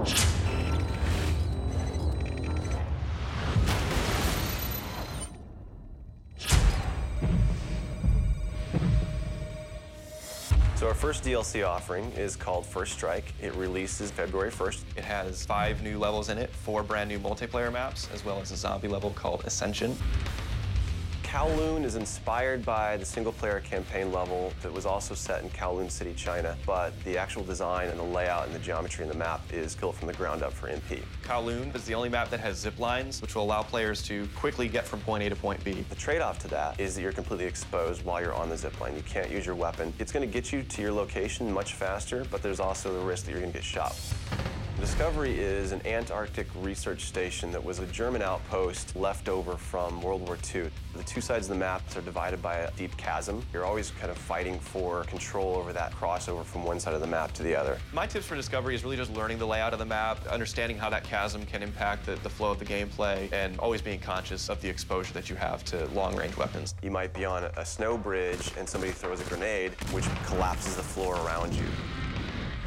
So our first DLC offering is called First Strike. It releases February 1st. It has five new levels in it, four brand new multiplayer maps, as well as a zombie level called Ascension. Kowloon is inspired by the single-player campaign level that was also set in Kowloon City, China, but the actual design and the layout and the geometry in the map is built from the ground up for MP. Kowloon is the only map that has zip lines, which will allow players to quickly get from point A to point B. The trade-off to that is that you're completely exposed while you're on the zip line. You can't use your weapon. It's going to get you to your location much faster, but there's also the risk that you're going to get shot. Discovery is an Antarctic research station that was a German outpost left over from World War II. The two sides of the map are divided by a deep chasm. You're always kind of fighting for control over that crossover from one side of the map to the other. My tips for Discovery is really just learning the layout of the map, understanding how that chasm can impact the, the flow of the gameplay, and always being conscious of the exposure that you have to long-range weapons. You might be on a snow bridge and somebody throws a grenade, which collapses the floor around you.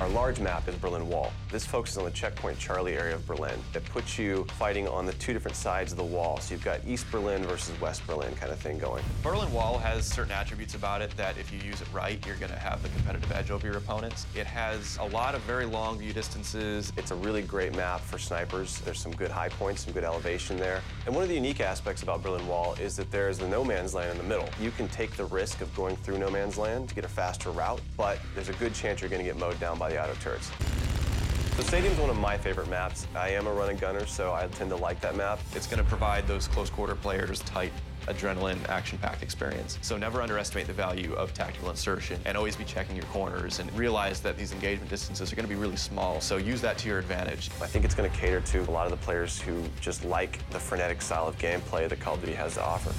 Our large map is Berlin Wall. This focuses on the checkpoint Charlie area of Berlin. It puts you fighting on the two different sides of the wall. So you've got East Berlin versus West Berlin kind of thing going. Berlin Wall has certain attributes about it that if you use it right, you're going to have the competitive edge over your opponents. It has a lot of very long view distances. It's a really great map for snipers. There's some good high points, some good elevation there. And one of the unique aspects about Berlin Wall is that there's the no man's land in the middle. You can take the risk of going through no man's land to get a faster route, but there's a good chance you're going to get mowed down by the auto turrets. The stadium's one of my favorite maps. I am a running gunner, so I tend to like that map. It's going to provide those close quarter players tight adrenaline, action-packed experience. So never underestimate the value of tactical insertion and always be checking your corners and realize that these engagement distances are going to be really small. So use that to your advantage. I think it's going to cater to a lot of the players who just like the frenetic style of gameplay that Call of Duty has to offer.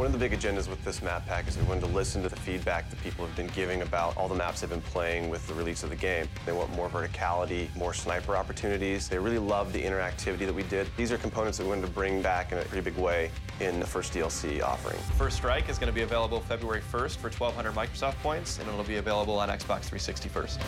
One of the big agendas with this map pack is we wanted to listen to the feedback that people have been giving about all the maps they've been playing with the release of the game. They want more verticality, more sniper opportunities. They really love the interactivity that we did. These are components that we wanted to bring back in a pretty big way in the first DLC offering. First Strike is going to be available February 1st for 1,200 Microsoft points, and it'll be available on Xbox 360 first.